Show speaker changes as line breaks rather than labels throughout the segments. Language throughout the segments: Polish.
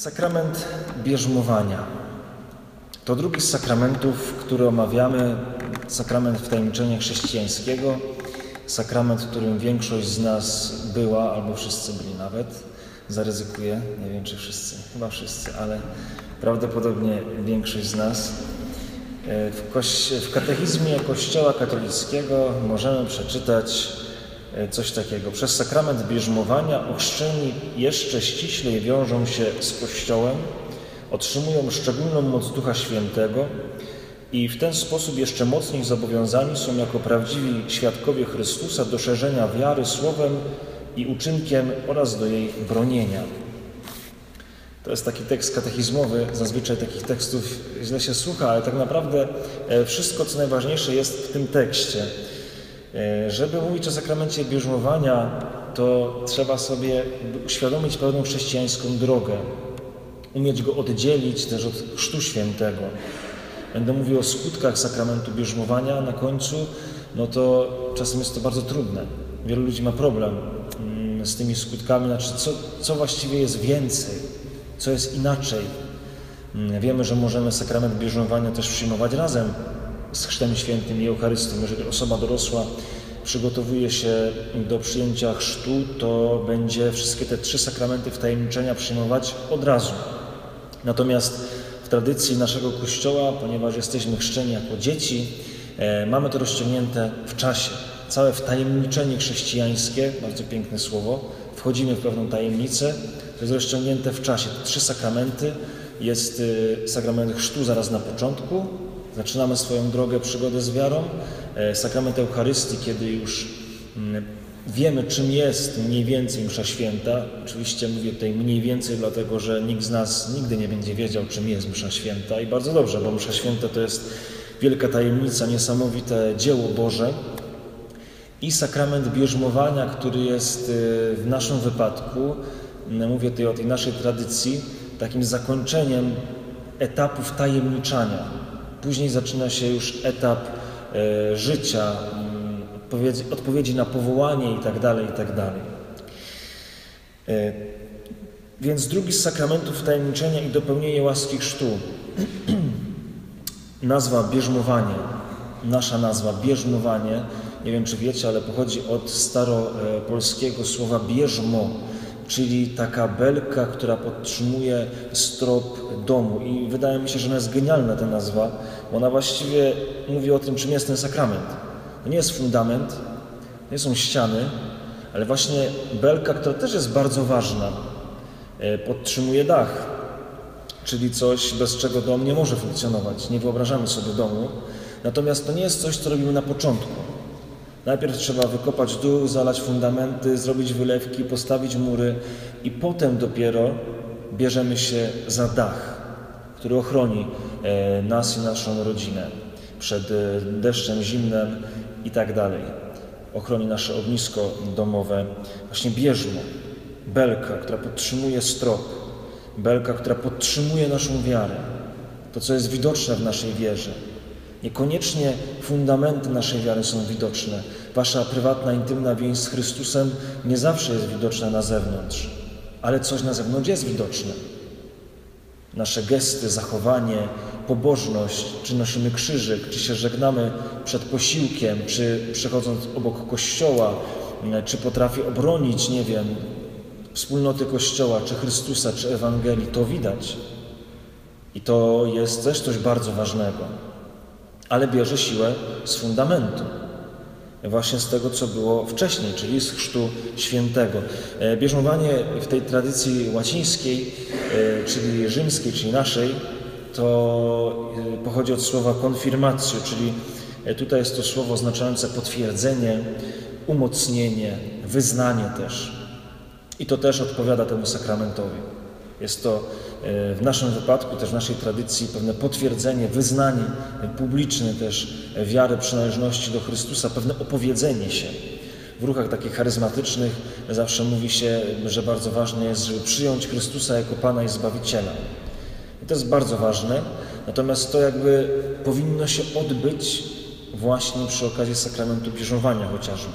Sakrament bierzmowania. To drugi z sakramentów, który omawiamy, sakrament wtajemniczenia chrześcijańskiego, sakrament, w którym większość z nas była, albo wszyscy byli nawet. Zaryzykuję, nie wiem czy wszyscy, chyba wszyscy, ale prawdopodobnie większość z nas. W, koś- w katechizmie Kościoła katolickiego możemy przeczytać E, coś takiego. Przez sakrament bierzmowania ochrzczeni jeszcze ściślej wiążą się z Kościołem, otrzymują szczególną moc Ducha Świętego i w ten sposób jeszcze mocniej zobowiązani są jako prawdziwi świadkowie Chrystusa do szerzenia wiary słowem i uczynkiem oraz do jej bronienia. To jest taki tekst katechizmowy, zazwyczaj takich tekstów źle się słucha, ale tak naprawdę e, wszystko, co najważniejsze jest w tym tekście. E, żeby mówić o sakramencie bierzmowania, to trzeba sobie uświadomić pewną chrześcijańską drogę, umieć go oddzielić też od Chrztu Świętego. Będę mówił o skutkach sakramentu bierzmowania na końcu, no to czasem jest to bardzo trudne. Wielu ludzi ma problem mm, z tymi skutkami, znaczy co, co właściwie jest więcej, co jest inaczej. Mm, wiemy, że możemy sakrament bierzmowania też przyjmować razem z Chrztem Świętym i Eucharystią. Jeżeli osoba dorosła przygotowuje się do przyjęcia chrztu, to będzie wszystkie te trzy sakramenty wtajemniczenia przyjmować od razu. Natomiast w tradycji naszego Kościoła, ponieważ jesteśmy chrzczeni jako dzieci, e, mamy to rozciągnięte w czasie. Całe wtajemniczenie chrześcijańskie, bardzo piękne słowo, wchodzimy w pewną tajemnicę, to jest rozciągnięte w czasie. Te trzy sakramenty jest y, sakrament chrztu zaraz na początku, Zaczynamy swoją drogę, przygodę z wiarą. E, sakrament Eucharystii, kiedy już mm, wiemy, czym jest mniej więcej msza święta. Oczywiście mówię tutaj mniej więcej, dlatego że nikt z nas nigdy nie będzie wiedział, czym jest msza święta. I bardzo dobrze, bo msza święta to jest wielka tajemnica, niesamowite dzieło Boże. I sakrament bierzmowania, który jest y, w naszym wypadku, mm, mówię tutaj o tej naszej tradycji, takim zakończeniem etapu wtajemniczania Później zaczyna się już etap e, życia, mm, odpowiedzi, na powołanie itd. Tak itd. Tak e, więc drugi z sakramentów tajemniczenia i dopełnienie łaski chrztu. nazwa bierzmowanie, nasza nazwa bierzmowanie, nie wiem czy wiecie, ale pochodzi od staropolskiego słowa bierzmo, czyli taka belka, która podtrzymuje strop domu. I wydaje mi się, że ona jest genialna ta nazwa, bo ona właściwie mówi o tym, czym jest ten sakrament. To nie jest fundament, nie są ściany, ale właśnie belka, która też jest bardzo ważna, e, podtrzymuje dach, czyli coś, bez czego dom nie może funkcjonować. Nie wyobrażamy sobie domu. Natomiast to nie jest coś, co robimy na początku. Najpierw trzeba wykopać dół, zalać fundamenty, zrobić wylewki, postawić mury i potem dopiero bierzemy się za dach, który ochroni e, nas i naszą rodzinę przed e, deszczem zimnym i tak dalej. Ochroni nasze ognisko domowe. Właśnie bierzmo, belka, która podtrzymuje strop, belka, która podtrzymuje naszą wiarę, to co jest widoczne w naszej wierze. Niekoniecznie fundamenty naszej wiary są widoczne. Wasza prywatna, intymna więź z Chrystusem nie zawsze jest widoczna na zewnątrz, ale coś na zewnątrz jest widoczne. Nasze gesty, zachowanie, pobożność, czy nosimy krzyżyk, czy się żegnamy przed posiłkiem, czy przechodząc obok kościoła, czy potrafię obronić, nie wiem, wspólnoty kościoła, czy Chrystusa, czy Ewangelii, to widać. I to jest też coś bardzo ważnego ale bierze siłę z fundamentu. Właśnie z tego, co było wcześniej, czyli z chrztu świętego. E, bierzmowanie w tej tradycji łacińskiej, e, czyli rzymskiej, czyli naszej, to e, pochodzi od słowa konfirmacjo, czyli tutaj jest to słowo oznaczające potwierdzenie, umocnienie, wyznanie też. I to też odpowiada temu sakramentowi. Jest to w naszym wypadku, też w naszej tradycji, pewne potwierdzenie, wyznanie publiczne też wiary, przynależności do Chrystusa, pewne opowiedzenie się. W ruchach takich charyzmatycznych zawsze mówi się, że bardzo ważne jest, żeby przyjąć Chrystusa jako Pana i Zbawiciela. I to jest bardzo ważne, natomiast to jakby powinno się odbyć właśnie przy okazji sakramentu bierzmowania chociażby.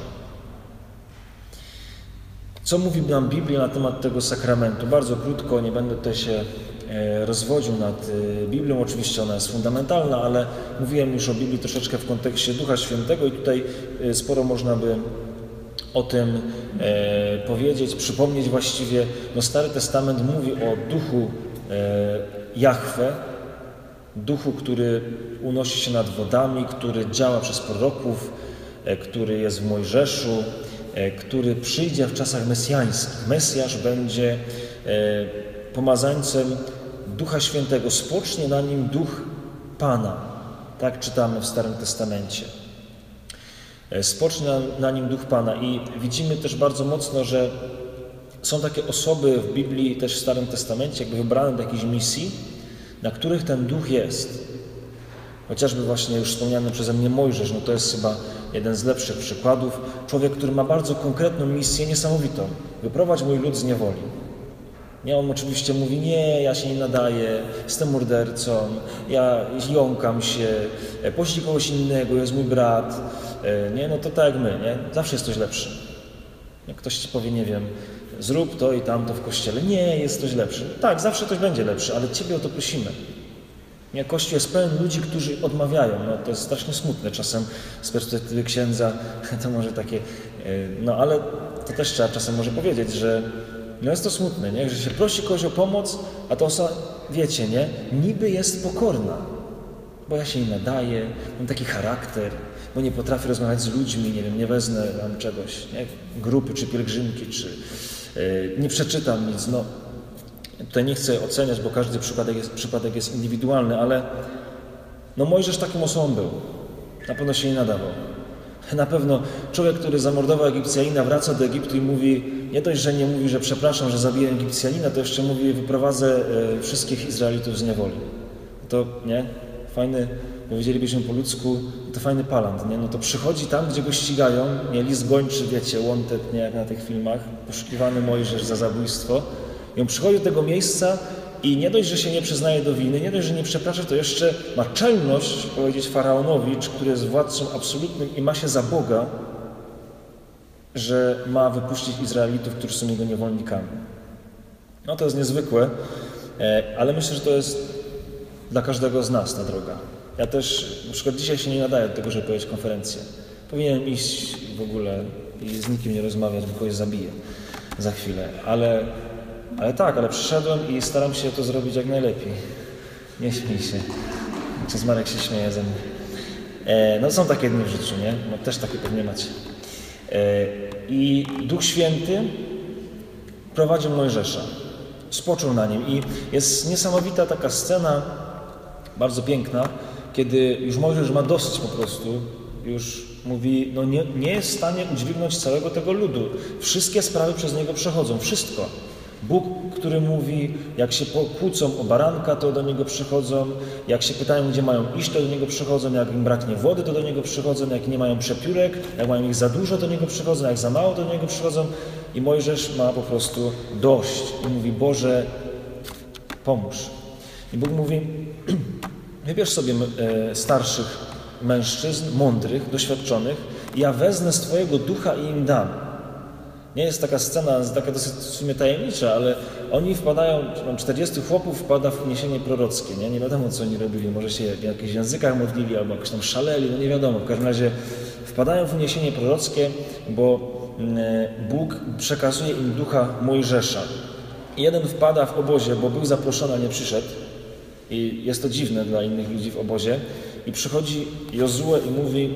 Co mówi nam Biblia na temat tego sakramentu? Bardzo krótko, nie będę tutaj się e, rozwodził nad e, Biblią. Oczywiście ona jest fundamentalna, ale mówiłem już o Biblii troszeczkę w kontekście Ducha Świętego i tutaj e, sporo można by o tym powiedzieć, przypomnieć właściwie. No Stary Testament mówi o Duchu Jahwe, Duchu, który unosi się nad wodami, który działa przez proroków, który jest w Mojżeszu, który przyjdzie w czasach mesjańskich. Mesjasz będzie e, pomazańcem Ducha Świętego, spocznie na nim Duch Pana. Tak czytamy w Starym Testamencie. E, spocznie na nim Duch Pana i widzimy też bardzo mocno, że są takie osoby w Biblii, też w Starym Testamencie, jakby wybrane do jakiejś misji, na których ten Duch jest. Chociażby właśnie już wspomniany przeze mnie Mojżesz, no to jest chyba jeden z lepszych przykładów. Człowiek, który ma bardzo konkretną misję, niesamowitą. Wyprowadź mój lud z niewoli. Nie, on oczywiście mówi, nie, ja się nie nadaję, jestem mordercą, ja jąkam się, e, poślij kogoś innego, jest mój brat. E, nie, no to tak jak my, nie? Zawsze jest coś lepsze. Jak ktoś ci powie, nie wiem, zrób to i tamto w kościele. Nie, jest coś lepsze. Tak, zawsze coś będzie lepsze, ale Ciebie o to prosimy. Nie, Kościół jest pełen ludzi, którzy odmawiają. No, to jest strasznie smutne czasem z perspektywy księdza. To może takie, e, no ale to też trzeba czasem może powiedzieć, że no jest to smutne, nie? że się prosi kogoś o pomoc, a to osoba, wiecie, nie? Niby jest pokorna, bo ja się nie nadaję, mam taki charakter, bo nie potrafię rozmawiać z ludźmi, nie wiem, nie wezmę tam czegoś, nie? grupy czy pielgrzymki, czy yy, nie przeczytam nic. No, Tutaj nie chcę oceniać, bo każdy przypadek jest, przypadek jest indywidualny, ale no Mojżesz takim osobą był. Na pewno się nie nadawał. Na pewno człowiek, który zamordował Egipcjanina, wraca do Egiptu i mówi, nie dość, że nie mówi, że przepraszam, że zabiję Egipcjanina, to jeszcze mówi, wyprowadzę e, wszystkich Izraelitów z niewoli. To, nie? Fajny, powiedzielibyśmy po ludzku, to fajny palant, nie? No to przychodzi tam, gdzie go ścigają, nie? List gończy, wiecie, łątet, nie? Jak na tych filmach, poszukiwany Mojżesz za zabójstwo, i on przychodzi do tego miejsca i nie dość, że się nie przyznaje do winy, nie dość, że nie przeprasza, to jeszcze ma czelność powiedzieć faraonowi, który jest władcą absolutnym i ma się za Boga, że ma wypuścić Izraelitów, którzy są jego niewolnikami. No to jest niezwykłe, e, ale myślę, że to jest dla każdego z nas ta droga. Ja też na przykład dzisiaj się nie nadaję do tego, żeby powiedzieć konferencję. Powinienem iść w ogóle i z nikim nie rozmawiać, bo kogoś zabiję za chwilę, ale ale tak, ale przyszedłem i staram się to zrobić jak najlepiej. Nie śmiej się. Czy Marek się śmieje ze mnie. E, no są takie dni w życiu, nie? No, też takie pewnie macie. E, I Duch Święty prowadził Mojżesza. Spoczął na nim. I jest niesamowita taka scena, bardzo piękna, kiedy już Mojżesz ma dosyć po prostu, już mówi, no nie, nie jest w stanie udźwignąć całego tego ludu. Wszystkie sprawy przez niego przechodzą, wszystko. Bóg, który mówi, jak się pokłócą o baranka, to do Niego przychodzą, jak się pytają, gdzie mają iść, to do Niego przychodzą, jak im braknie wody, to do Niego przychodzą, jak nie mają przepiórek, jak mają ich za dużo, do Niego przychodzą, jak za mało, to do Niego przychodzą. I Mojżesz ma po prostu dość i mówi, Boże, pomóż. I Bóg mówi, wybierz sobie e, starszych mężczyzn, mądrych, doświadczonych, ja wezmę z Twojego ducha i im dam. Nie jest taka scena, taka dosyć w sumie tajemnicza, ale oni wpadają, 40 chłopów wpada w uniesienie prorockie, nie? nie wiadomo co oni robili, może się w jakichś językach modlili albo jakoś tam szaleli, no nie wiadomo. W każdym razie wpadają w uniesienie prorockie, bo mm, Bóg przekazuje im ducha Mojżesza. Jeden wpada w obozie, bo był zaproszony, a nie przyszedł. I jest to dziwne dla innych ludzi w obozie. I przychodzi Jozue i mówi,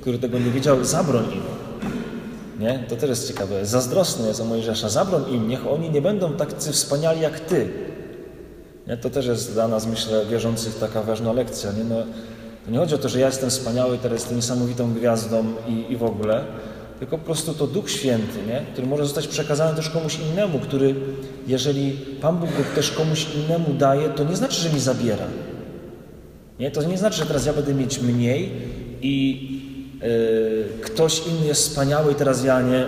który tego nie wiedział, zabroń im. Nie? To też jest ciekawe. Zazdrosny jest o Mojżesza. Zabroń im, niech oni nie będą tak wspaniali jak Ty. Nie? To też jest dla nas, myślę, wierzących taka ważna lekcja. Nie? No, to nie chodzi o to, że ja jestem wspaniały, teraz jestem niesamowitą gwiazdą i, i w ogóle, tylko po prostu to Duch Święty, nie? który może zostać przekazany też komuś innemu, który, jeżeli Pan Bóg też komuś innemu daje, to nie znaczy, że mi zabiera. Nie? To nie znaczy, że teraz ja będę mieć mniej i ktoś inny jest wspaniały i teraz ja nie.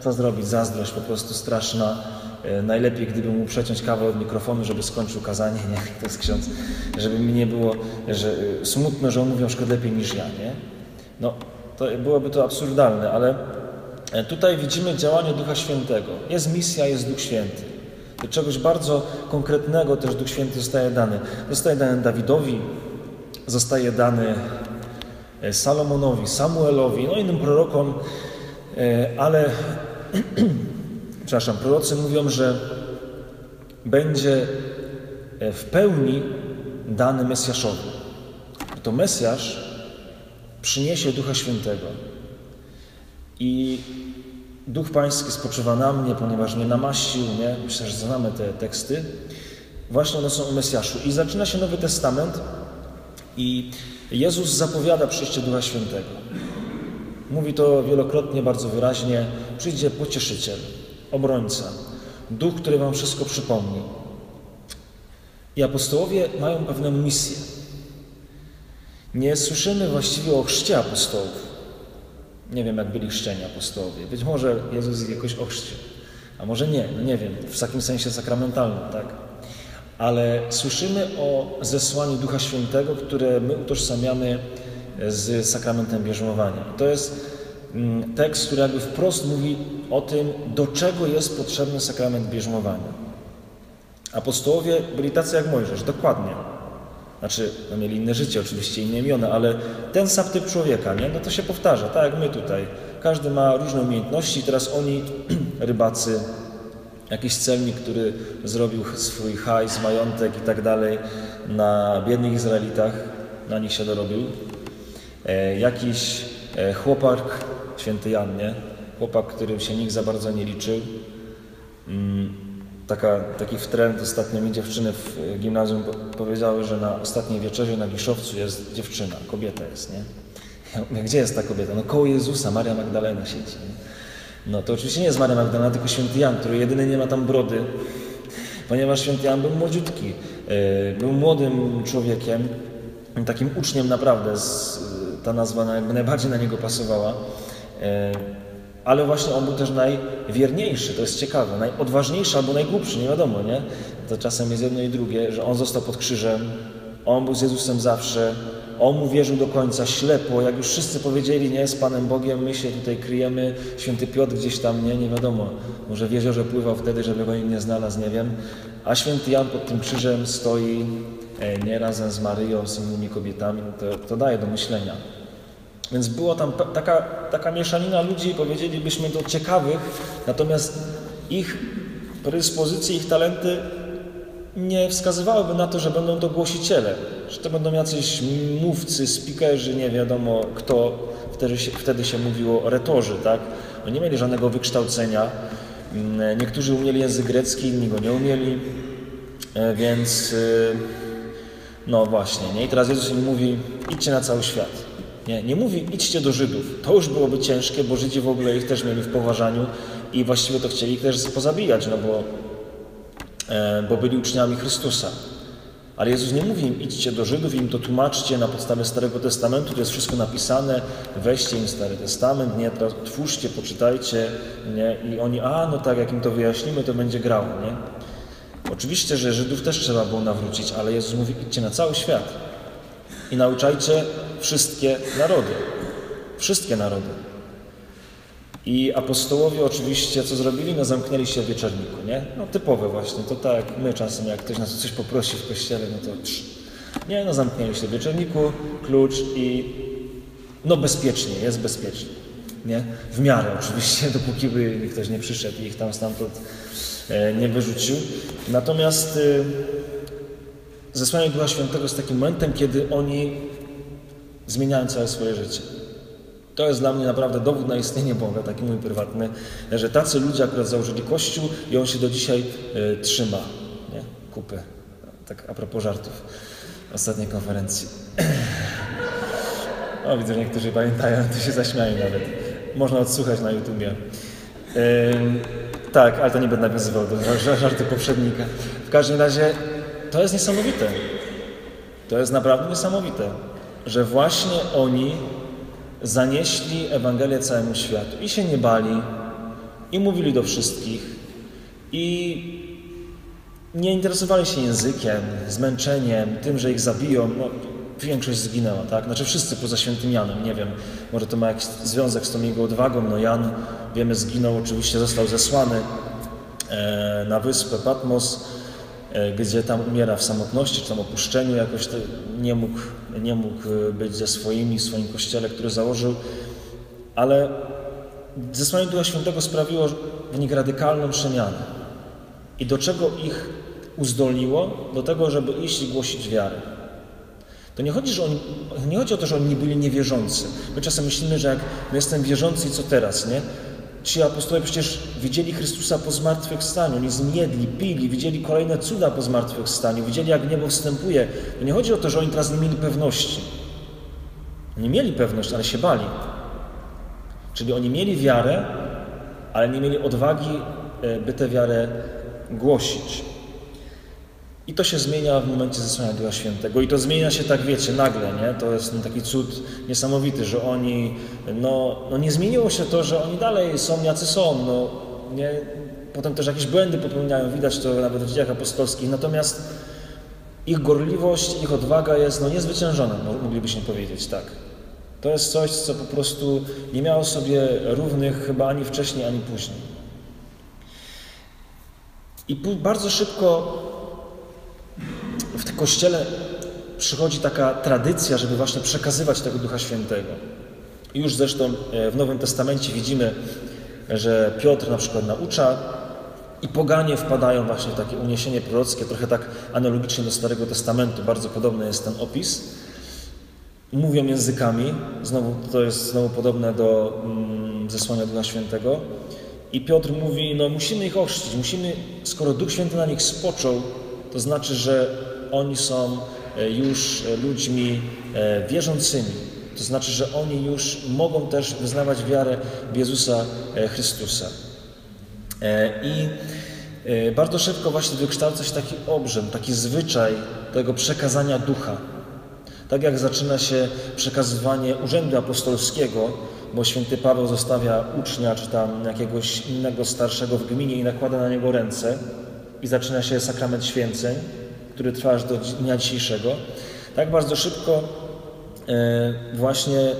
Co zrobić? Zazdrość po prostu straszna. Yy, najlepiej, gdyby mu przeciąć kawę od mikrofonu, żeby skończył kazanie, nie? To jest ksiądz. Żeby mi nie było że, yy, smutno, że on mówi na przykład lepiej niż ja, nie? No, to byłoby to absurdalne, ale E, tutaj widzimy działanie Ducha Świętego. Jest misja, jest Duch Święty. Do czegoś bardzo konkretnego też Duch Święty zostaje dany. Zostaje dany Dawidowi, zostaje dany Salomonowi, Samuelowi, no innym prorokom, e, ale przepraszam, prorocy mówią, że będzie w pełni dany Mesjaszowi. To Mesjasz przyniesie Ducha Świętego. I Duch Pański spoczywa na mnie, ponieważ mnie namaścił, nie? Myślę, że znamy te teksty. Właśnie one są o Mesjaszu. I zaczyna się Nowy Testament i Jezus zapowiada przyjście Ducha Świętego. Mówi to wielokrotnie, bardzo wyraźnie. Przyjdzie pocieszyciel, obrońca, duch, który wam wszystko przypomni. I apostołowie mają pewną misję. Nie słyszymy właściwie o chrzcie apostołów. Nie wiem, jak byli chrzczeni apostołowie. Być może Jezus ich jakoś ochrzcił, a może nie, no nie wiem, w takim sensie sakramentalnym, tak? Ale słyszymy o zesłaniu Ducha Świętego, które my utożsamiamy z sakramentem bierzmowania. To jest mm, tekst, który jakby wprost mówi o tym, do czego jest potrzebny sakrament bierzmowania. Apostołowie byli tacy jak Mojżesz, dokładnie. Znaczy, no mieli inne życie, oczywiście inne imiona, ale ten sam typ człowieka, nie? No to się powtarza, tak jak my tutaj. Każdy ma różne umiejętności, teraz oni, rybacy, jakiś celnik, który zrobił swój hajs, majątek i tak dalej na biednych Izraelitach, na nich się dorobił. E, jakiś e, chłopak, święty Jan, nie? Chłopak, którym się nikt za bardzo nie liczył. Mm taka, taki wtręt. Ostatnio mi dziewczyny w gimnazjum powiedziały, że na ostatniej wieczerze na Giszowcu jest dziewczyna, kobieta jest, nie? Ja mówię, gdzie jest ta kobieta? No koło Jezusa, Maria Magdalena siedzi. Nie? No to oczywiście nie jest Maria Magdalena, tylko święty Jan, który jedyny nie ma tam brody, ponieważ święty Jan był młodziutki, e, był młodym człowiekiem, takim uczniem naprawdę, ta nazwa najbardziej na niego pasowała. E, ale właśnie on był też najwierniejszy, to jest ciekawe, najodważniejszy albo najgłupszy, nie wiadomo, nie? To czasem jest jedno i drugie, że on został pod krzyżem, on był z Jezusem zawsze, on mu wierzył do końca, ślepo, jak już wszyscy powiedzieli, nie, z Panem Bogiem, my się tutaj kryjemy, święty Piotr gdzieś tam, nie, nie wiadomo, może w jeziorze pływał wtedy, żeby go nie znalazł, nie wiem, a święty Jan pod tym krzyżem stoi, e, nie, razem z Maryją, z innymi kobietami, no to, to daje do myślenia. Więc była tam taka, taka mieszanina ludzi, powiedzielibyśmy to ciekawych, natomiast ich predyspozycje, ich talenty nie wskazywałyby na to, że będą to głosiciele, że to będą jacyś mówcy, speakerzy, nie wiadomo kto, wtedy się, wtedy się mówiło retorzy, tak? No nie mieli żadnego wykształcenia, mm, niektórzy umieli język grecki, inni go nie umieli, e, więc y, no właśnie, nie? I teraz Jezus im mówi, idźcie na cały świat. Nie, nie mówi idźcie do Żydów. To już byłoby ciężkie, bo Żydzi w ogóle ich też mieli w poważaniu i właściwie to chcieli ich też pozabijać, no bo, e, bo byli uczniami Chrystusa. Ale Jezus nie mówi im idźcie do Żydów i im to tłumaczcie na podstawie Starego Testamentu, to jest wszystko napisane, weźcie im Stary Testament, nie, twórzcie, poczytajcie, nie, i oni, a no tak, jak im to wyjaśnimy, to będzie grało, nie. Oczywiście, że Żydów też trzeba było nawrócić, ale Jezus mówi idźcie na cały świat i nauczajcie wszystkie narody. Wszystkie narody. I apostołowie oczywiście co zrobili? No zamknęli się w wieczorniku, nie? No typowe właśnie, to tak my czasem, jak ktoś nas coś poprosi w kościele, no to trz. Nie, no zamknęli się w wieczorniku, klucz i no bezpiecznie, jest bezpiecznie, nie? W miarę oczywiście, dopóki by ktoś nie przyszedł i ich tam stamtąd e, nie wyrzucił. Natomiast y, zesłanie Ducha Świętego jest takim momentem, kiedy oni zmieniają całe swoje życie. To jest dla mnie naprawdę dowód na istnienie Boga, taki mój prywatny, że tacy ludzie akurat założyli Kościół i on się do dzisiaj y, trzyma. Nie? Kupy. Tak a propos żartów ostatniej konferencji. O, widzę, że niektórzy pamiętają, to się zaśmiają nawet. Można odsłuchać na YouTubie. Yy, tak, ale to nie będę nawiązywał do żartu poprzednika. W każdym razie to jest niesamowite. To jest naprawdę niesamowite że właśnie oni zanieśli Ewangelię całemu światu i się nie bali, i mówili do wszystkich, i nie interesowali się językiem, zmęczeniem, tym, że ich zabiją. No, większość zginęła, tak? Znaczy wszyscy poza świętym Janem, nie wiem, może to ma jakiś związek z tą jego odwagą, no Jan, wiemy, zginął, oczywiście został zesłany e, na wyspę Patmos, gdzie tam umiera w samotności, czy tam opuszczeniu, jakoś nie mógł, nie mógł być ze swoimi w swoim kościele, który założył, ale zesłanie Ducha Świętego sprawiło w nich radykalną przemianę. I do czego ich uzdolniło? Do tego, żeby iść i głosić wiarę. To nie chodzi, że oni, nie chodzi o to, że oni byli niewierzący. My czasem myślimy, że jak jestem wierzący i co teraz, nie? Ci apostołowie przecież widzieli Chrystusa po zmartwychwstaniu, oni zmiedli, pili, widzieli kolejne cuda po zmartwychwstaniu, widzieli jak niebo wstępuje. To nie chodzi o to, że oni teraz nie mieli pewności. Nie mieli pewności, ale się bali. Czyli oni mieli wiarę, ale nie mieli odwagi, e, by tę wiarę głosić. I to się zmienia w momencie zesłania Ducha Świętego. I to zmienia się tak, wiecie, nagle, nie? To jest taki cud niesamowity, że oni, no, no nie zmieniło się to, że oni dalej są jacy są, no, nie? Potem też jakieś błędy popełniają, widać to nawet w dziejach apostolskich, natomiast ich gorliwość, ich odwaga jest no, niezwyciężona, moglibyśmy powiedzieć, tak. To jest coś, co po prostu nie miało sobie równych chyba ani wcześniej, ani później. I bardzo szybko w kościele przychodzi taka tradycja, żeby właśnie przekazywać tego Ducha Świętego. Już zresztą e, w Nowym Testamencie widzimy, że Piotr na przykład naucza i poganie wpadają właśnie w takie uniesienie prorockie, trochę tak analogicznie do Starego Testamentu, bardzo podobny jest ten opis. Mówią językami, znowu to jest znowu podobne do mm, zesłania Ducha Świętego. I Piotr mówi, no musimy ich ochrzcić, musimy, skoro Duch Święty na nich spoczął, to znaczy, że oni są e, już ludźmi e, wierzącymi. To znaczy, że oni już mogą też wyznawać wiarę w Jezusa e, Chrystusa. I bardzo szybko właśnie wykształca się taki obrzęd, taki zwyczaj tego przekazania ducha. Tak jak zaczyna się przekazywanie urzędu apostolskiego, bo święty Paweł zostawia ucznia czy tam jakiegoś innego starszego w gminie i nakłada na niego ręce i zaczyna się sakrament święceń, który trwa aż do dnia dzisiejszego. Tak bardzo szybko e, właśnie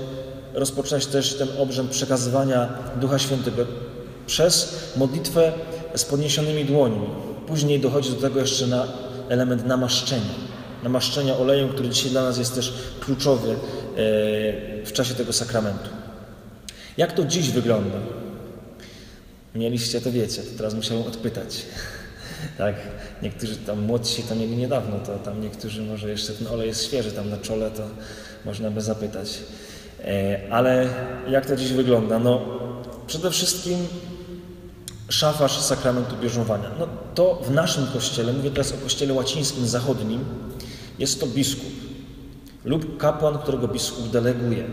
rozpoczyna się też ten obrzęd przekazywania Ducha Świętego przez modlitwę z podniesionymi dłońmi. Później dochodzi do tego jeszcze na element namaszczenia. Namaszczenia olejem, który dzisiaj dla nas jest też kluczowy e, w czasie tego sakramentu. Jak to dziś wygląda? Mieliście to wiecie, to teraz musiałem odpytać. Tak, niektórzy tam młodsi to mieli niedawno, to tam niektórzy może jeszcze ten olej jest świeży tam na czole, to można by zapytać. E, ale jak to dziś wygląda? No, przede wszystkim szafarz sakramentu bierzmowania. No to w naszym kościele, mówię teraz o kościele łacińskim, zachodnim, jest to biskup lub kapłan, którego biskup deleguje.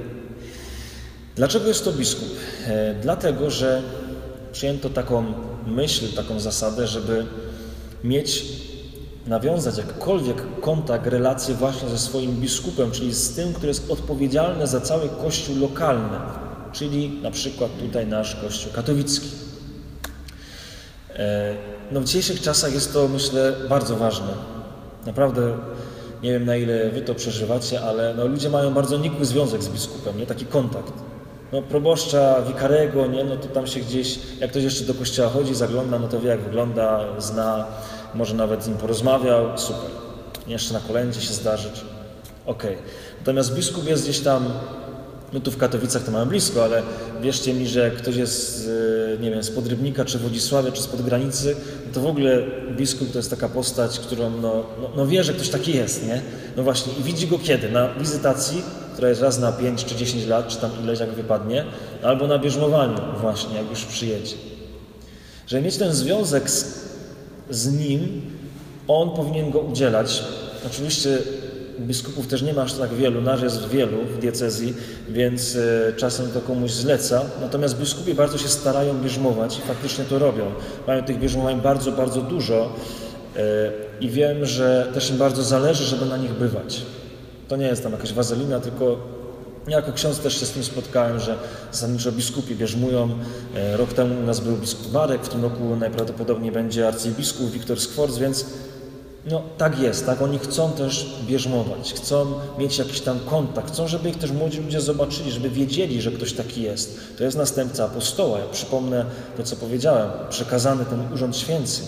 Dlaczego jest to biskup? E, dlatego, że przyjęto taką myśl, taką zasadę, żeby mieć, nawiązać jakkolwiek kontakt, relację właśnie ze swoim biskupem, czyli z tym, który jest odpowiedzialny za cały kościół lokalny, czyli na przykład tutaj nasz kościół katowicki. E, no w dzisiejszych czasach jest to, myślę, bardzo ważne. Naprawdę nie wiem na ile wy to przeżywacie, ale no, ludzie mają bardzo nikły związek z biskupem, nie taki kontakt no, proboszcza, wikarego, nie, no to tam się gdzieś, jak ktoś jeszcze do kościoła chodzi, zagląda, no to wie jak wygląda, zna, może nawet z nim porozmawiał, super. Jeszcze na kolędzie się zdarzyć, okej. Okay. Natomiast biskup jest gdzieś tam, no tu w Katowicach to mamy blisko, ale wierzcie mi, że jak ktoś jest, nie wiem, z Podrybnika, czy Wodzisławia, czy z podgranicy, no to w ogóle biskup to jest taka postać, którą, no, no, no wie, że ktoś taki jest, nie? No właśnie, i widzi go kiedy? Na wizytacji, która jest raz na 5 czy 10 lat, czy tam ileś jak wypadnie, albo na bierzmowaniu właśnie, jak już przyjedzie. Żeby mieć ten związek z, z nim, on powinien go udzielać. Oczywiście biskupów też nie ma aż tak wielu, nas jest wielu w diecezji, więc e, czasem to komuś zleca. Natomiast biskupi bardzo się starają bierzmować i faktycznie to robią. Mają tych bierzmowań bardzo, bardzo dużo e, i wiem, że też im bardzo zależy, żeby na nich bywać. To nie jest tam jakaś wazelina, tylko jako ksiądz też się z tym spotkałem, że zasadniczo biskupi bierzmują. E, rok temu u nas był biskup Marek, w tym roku najprawdopodobniej będzie arcybiskup Wiktor Skworc, więc No tak jest, tak? Oni chcą też bierzmować, chcą mieć jakiś tam kontakt, chcą, żeby ich też młodzi ludzie zobaczyli, żeby wiedzieli, że ktoś taki jest. To jest następca apostoła. Ja przypomnę to, co powiedziałem, przekazany ten urząd święcy.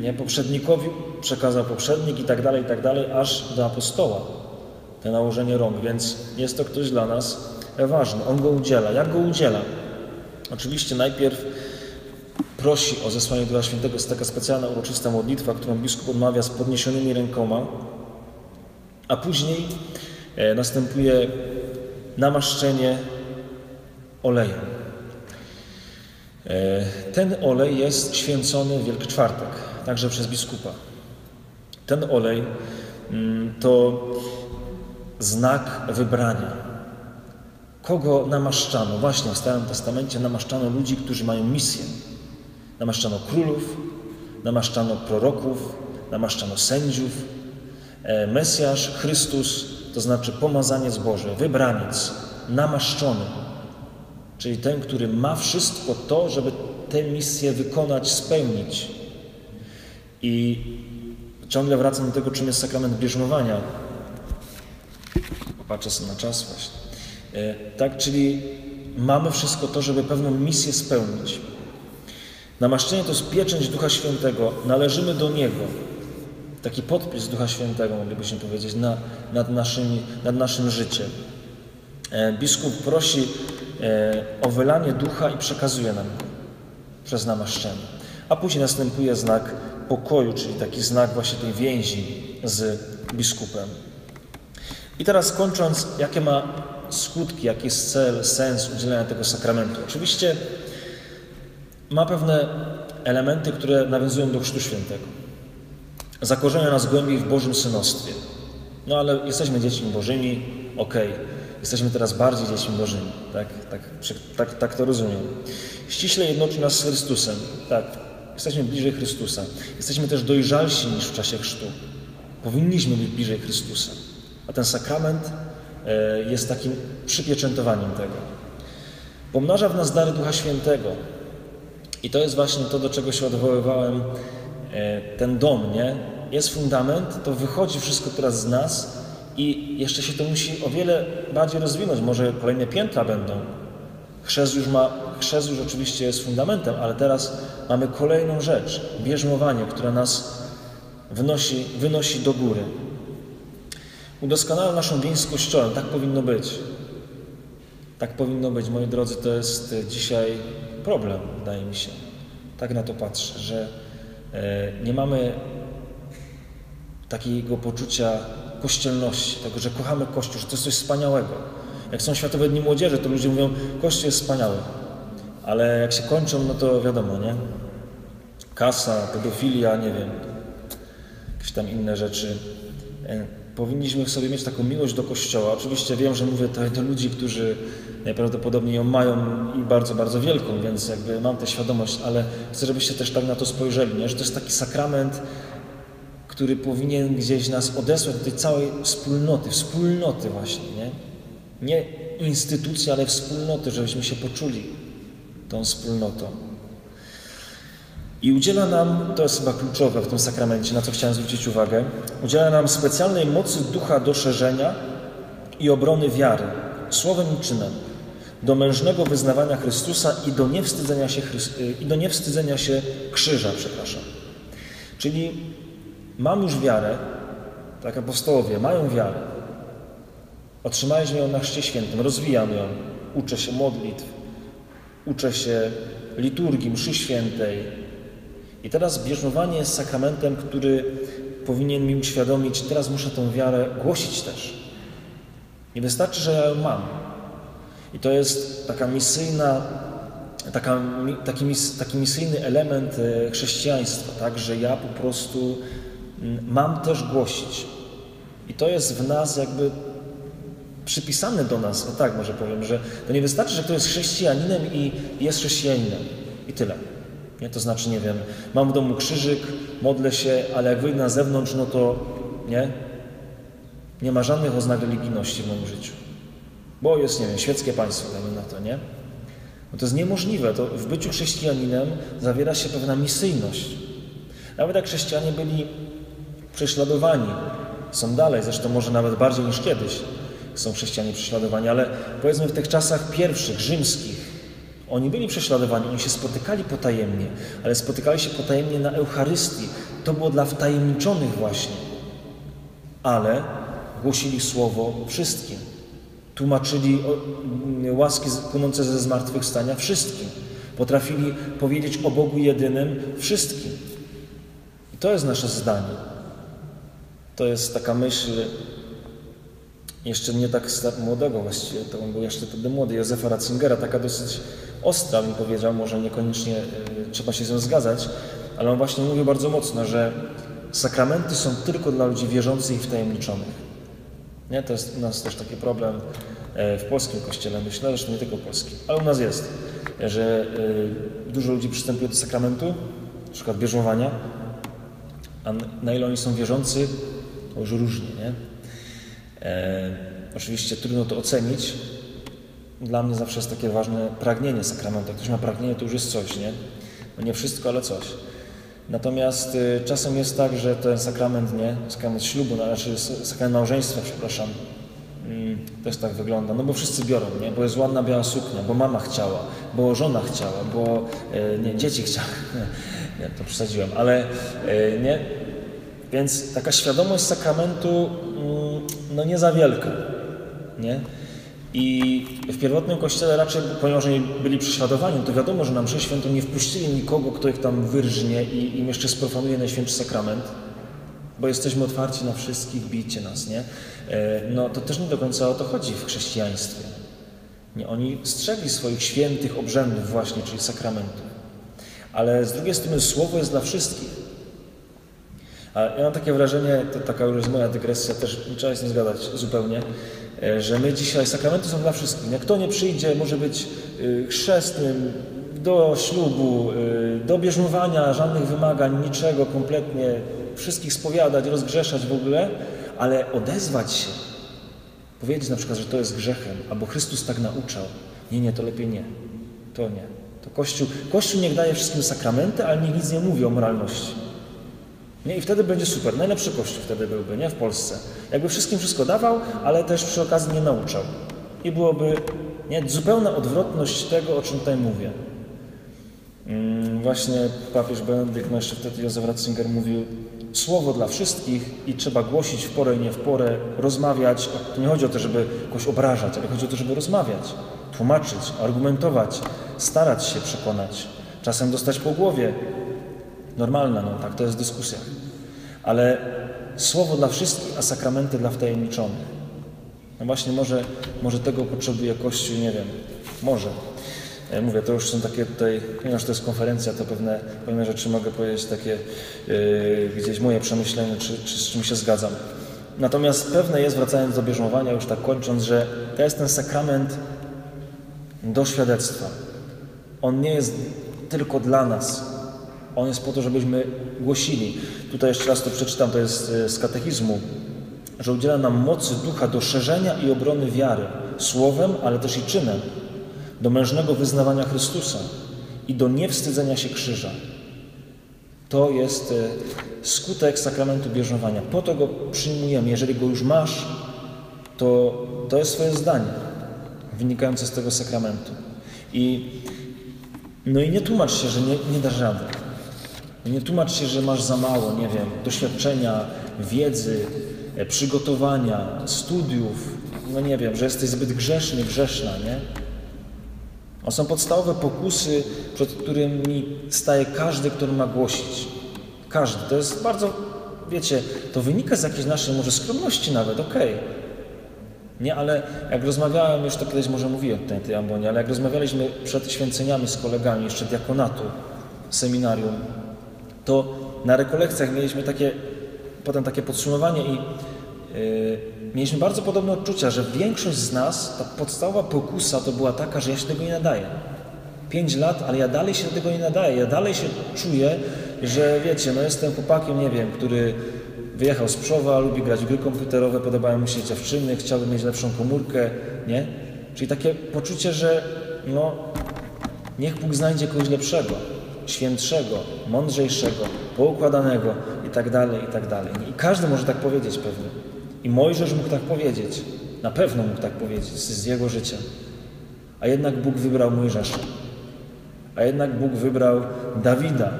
Nie poprzednikowi przekazał poprzednik i tak dalej, i tak dalej, aż do apostoła. Te nałożenie rąk, więc jest to ktoś dla nas ważny. On go udziela. Jak go udziela? Oczywiście najpierw prosi o zesłanie Ducha Świętego. Jest taka specjalna, uroczysta modlitwa, którą biskup odmawia z podniesionymi rękoma, a później e, następuje namaszczenie olejem. Ten olej jest święcony w Wielki Czwartek, także przez biskupa. Ten olej mm, to znak wybrania. Kogo namaszczano? Właśnie w Starym Testamencie namaszczano ludzi, którzy mają misję. Namaszczano królów, namaszczano proroków, namaszczano sędziów. E, Mesjasz, Chrystus, to znaczy pomazaniec Boże, wybraniec, namaszczony, czyli ten, który ma wszystko to, żeby tę misję wykonać, spełnić. I ciągle wracam do tego, czym jest sakrament bierzmowania. Sobie na czas właśnie. E, tak, czyli mamy wszystko to, żeby pewną misję spełnić. Namaszczenie to jest pieczęć Ducha Świętego. Należymy do Niego. Taki podpis Ducha Świętego, moglibyśmy powiedzieć, na, nad, naszymi, nad naszym życiem. E, biskup prosi e, o wylanie ducha i przekazuje nam przez namaszczenie. A później następuje znak pokoju, czyli taki znak właśnie tej więzi z biskupem. I teraz kończąc, jakie ma skutki, jaki jest cel, sens udzielenia tego sakramentu? Oczywiście ma pewne elementy, które nawiązują do Chrztu Świętego. Zakorzenia nas głębiej w Bożym synostwie. No ale jesteśmy dziećmi Bożymi, okej, okay. jesteśmy teraz bardziej dziećmi Bożymi, tak? Tak, tak, tak to rozumiem. Ściśle jednoczy nas z Chrystusem, tak, jesteśmy bliżej Chrystusa. Jesteśmy też dojrzalsi niż w czasie chrztu. Powinniśmy być bliżej Chrystusa. A ten sakrament e, jest takim przypieczętowaniem tego. Pomnaża w nas dary Ducha Świętego, i to jest właśnie to, do czego się odwoływałem, e, ten dom, nie? Jest fundament, to wychodzi wszystko teraz z nas i jeszcze się to musi o wiele bardziej rozwinąć. Może kolejne piętra będą. Chrzest już, ma, chrzest już oczywiście jest fundamentem, ale teraz mamy kolejną rzecz, bierzmowanie, które nas wnosi, wynosi do góry. Udoskonala naszą więź z Kościołem. Tak powinno być. Tak powinno być, moi drodzy, to jest dzisiaj problem, wydaje mi się. Tak na to patrzę, że e, nie mamy takiego poczucia kościelności, tego, że kochamy Kościół, że to jest coś wspaniałego. Jak są Światowe Dni Młodzieży, to ludzie mówią, Kościół jest wspaniały. Ale jak się kończą, no to wiadomo, nie? Kasa, pedofilia, nie wiem, jakieś tam inne rzeczy. Powinniśmy w sobie mieć taką miłość do Kościoła. Oczywiście wiem, że mówię to do ludzi, którzy najprawdopodobniej ją mają i bardzo, bardzo wielką, więc jakby mam tę świadomość, ale chcę, żebyście też tak na to spojrzeli, nie? że to jest taki sakrament, który powinien gdzieś nas odesłać do tej całej wspólnoty, wspólnoty właśnie, nie? Nie instytucji, ale wspólnoty, żebyśmy się poczuli tą wspólnotą. I udziela nam, to jest chyba kluczowe w tym sakramencie, na co chciałem zwrócić uwagę, udziela nam specjalnej mocy ducha do szerzenia i obrony wiary, słowem i czynem, do mężnego wyznawania Chrystusa i do niewstydzenia się, i do niewstydzenia się krzyża, przepraszam. Czyli mam już wiarę, tak apostołowie mają wiarę, otrzymaliśmy ją na chrzcie świętym, rozwijam ją, uczę się modlitw, uczę się liturgii, mszy świętej, i teraz bierzmowanie jest sakramentem, który powinien mi uświadomić, teraz muszę tę wiarę głosić też. Nie wystarczy, że ja ją mam. I to jest taka misyjna, taka, taki, taki misyjny element e, chrześcijaństwa, tak, że ja po prostu mm, mam też głosić. I to jest w nas jakby przypisane do nas, no tak może powiem, że to nie wystarczy, że ktoś jest chrześcijaninem i jest chrześcijaninem. I tyle. Nie? To znaczy, nie wiem, mam w domu krzyżyk, modlę się, ale jak wyjdę na zewnątrz, no to nie, nie ma żadnych oznak religijności w moim życiu. Bo jest, nie wiem, świeckie państwo, dajmy na to, nie? No to jest niemożliwe. To w byciu chrześcijaninem zawiera się pewna misyjność. Nawet jak chrześcijanie byli prześladowani. Są dalej, zresztą może nawet bardziej niż kiedyś są chrześcijanie prześladowani, ale powiedzmy w tych czasach pierwszych, rzymskich, oni byli prześladowani, oni się spotykali potajemnie, ale spotykali się potajemnie na Eucharystii. To było dla wtajemniczonych właśnie. Ale głosili słowo wszystkim. Tłumaczyli łaski płynące ze zmartwychwstania wszystkim. Potrafili powiedzieć o Bogu jedynym wszystkim. I to jest nasze zdanie. To jest taka myśl jeszcze nie tak młodego właściwie, to on był jeszcze wtedy młody, Józefa Ratzingera, taka dosyć ostra mi powiedział, może niekoniecznie y, trzeba się z nią zgadzać, ale on właśnie mówił bardzo mocno, że sakramenty są tylko dla ludzi wierzących i wtajemniczonych. Nie? To jest u nas też taki problem e, w polskim kościele, myślę, że nie tylko polskim, ale u nas jest, że y, dużo ludzi przystępuje do sakramentu, na przykład bierzmowania, a na ile oni są wierzący, to już różnie, nie? E, oczywiście trudno to ocenić. Dla mnie zawsze jest takie ważne pragnienie sakramentu. Jak ktoś ma pragnienie, to już jest coś, nie? No nie wszystko, ale coś. Natomiast y, czasem jest tak, że ten sakrament, nie? Sakrament ślubu, no, znaczy sakrament małżeństwa, przepraszam, mm, też tak wygląda. No bo wszyscy biorą, nie? Bo jest ładna biała suknia, bo mama chciała, bo żona chciała, bo e, nie, dzieci chciały. Nie, to przesadziłem, ale e, nie? Więc taka świadomość sakramentu no nie za wielka. Nie? I w pierwotnym kościele raczej, ponieważ oni byli prześladowani, to wiadomo, że na mszę świętą nie wpuścili nikogo, kto ich tam wyrżnie i im jeszcze sprofanuje Najświętszy Sakrament, bo jesteśmy otwarci na wszystkich, bijcie nas, nie? E, no to też nie do końca o to chodzi w chrześcijaństwie. Nie, oni strzegli swoich świętych obrzędów właśnie, czyli sakramentów. Ale z drugiej strony słowo jest dla wszystkich. A ja mam takie wrażenie, to taka już jest moja dygresja, też nie trzeba się z tym zgadzać zupełnie, że my dzisiaj, sakramenty są dla wszystkich. Kto nie przyjdzie, może być y, chrzestnym, do ślubu, y, do bierzmowania, żadnych wymagań, niczego kompletnie, wszystkich spowiadać, rozgrzeszać w ogóle, ale odezwać się, powiedzieć na przykład, że to jest grzechem, albo Chrystus tak nauczał. Nie, nie, to lepiej nie. To nie. To Kościół, Kościół niech daje wszystkim sakramenty, ale niech nic nie mówi o moralności. Nie? I wtedy będzie super. Najlepszy kościół wtedy byłby, nie? W Polsce. Jakby wszystkim wszystko dawał, ale też przy okazji nie nauczał. I byłoby nie? zupełna odwrotność tego, o czym tutaj mówię. Mm, właśnie papież Benedykt, no jeszcze wtedy Józef Ratzinger mówił słowo dla wszystkich i trzeba głosić w porę i nie w porę, rozmawiać. To nie chodzi o to, żeby kogoś obrażać, ale chodzi o to, żeby rozmawiać, tłumaczyć, argumentować, starać się przekonać, czasem dostać po głowie, normalna, no tak, to jest dyskusja. Ale słowo dla wszystkich, a sakramenty dla wtajemniczonych. No właśnie, może, może tego potrzebuje Kościół, nie wiem, może. Ja mówię, to już są takie tutaj, ponieważ to jest konferencja, to pewne, pewne rzeczy mogę powiedzieć takie yy, gdzieś moje przemyślenia, czy, czy z czym się zgadzam. Natomiast pewne jest, wracając do bierzmowania, już tak kończąc, że to jest ten sakrament do świadectwa. On nie jest tylko dla nas, on jest po to, żebyśmy głosili. Tutaj jeszcze raz to przeczytam, to jest e, z katechizmu, że udziela nam mocy ducha do szerzenia i obrony wiary, słowem, ale też i czynem, do mężnego wyznawania Chrystusa i do niewstydzenia się krzyża. To jest e, skutek sakramentu bierzmowania. Po to go przyjmujemy. Jeżeli go już masz, to to jest Twoje zdanie wynikające z tego sakramentu. I, no i nie tłumacz się, że nie, nie dasz rady. Nie tłumacz się, że masz za mało, nie wiem, doświadczenia, wiedzy, e, przygotowania, studiów, no nie wiem, że jesteś zbyt grzeszny, grzeszna, nie? To są podstawowe pokusy, przed którymi staje każdy, który ma głosić. Każdy. To jest bardzo, wiecie, to wynika z jakiejś naszej może skromności nawet, okej. Okay. Nie, ale jak rozmawiałem, już to kiedyś może mówiłem tutaj tej ambonie, ale jak rozmawialiśmy przed święceniami z kolegami jeszcze diakonatu, seminarium, to na rekolekcjach mieliśmy takie, potem takie podsumowanie i yy, mieliśmy bardzo podobne odczucia, że większość z nas, ta podstawowa pokusa to była taka, że ja się tego nie nadaję. Pięć lat, ale ja dalej się do tego nie nadaję. Ja dalej się czuję, że wiecie, no jestem chłopakiem, nie wiem, który wyjechał z Przowa, lubi grać gry komputerowe, podobają mu się dziewczyny, chciałby mieć lepszą komórkę, nie? Czyli takie poczucie, że no, niech Bóg znajdzie kogoś lepszego. Świętszego, mądrzejszego, poukładanego i tak dalej, i tak. I każdy może tak powiedzieć pewnie. I Mojżesz mógł tak powiedzieć. Na pewno mógł tak powiedzieć z jego życia. A jednak Bóg wybrał Mojżesza. A jednak Bóg wybrał Dawida,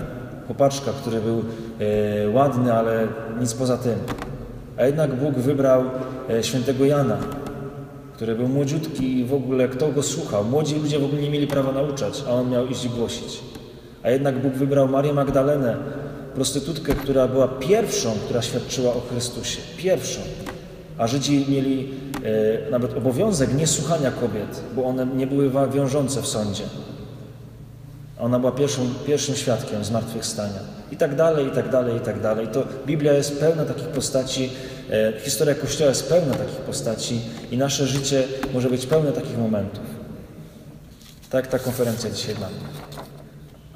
chłopaczka, który był e, ładny, ale nic poza tym. A jednak Bóg wybrał e, świętego Jana, który był młodziutki i w ogóle kto go słuchał. Młodzi ludzie w ogóle nie mieli prawa nauczać, a on miał iść głosić. A jednak Bóg wybrał Marię Magdalenę, prostytutkę, która była pierwszą, która świadczyła o Chrystusie. Pierwszą. A Żydzi mieli e, nawet obowiązek niesłuchania kobiet, bo one nie były wiążące w sądzie. A Ona była pierwszą, pierwszym świadkiem zmartwychwstania. I tak dalej, i tak dalej, i tak dalej. To Biblia jest pełna takich postaci, e, historia Kościoła jest pełna takich postaci i nasze życie może być pełne takich momentów. Tak ta konferencja dzisiaj dla mnie.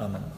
Amen.